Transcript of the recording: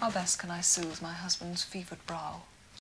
How best can I soothe my husband's fevered brow?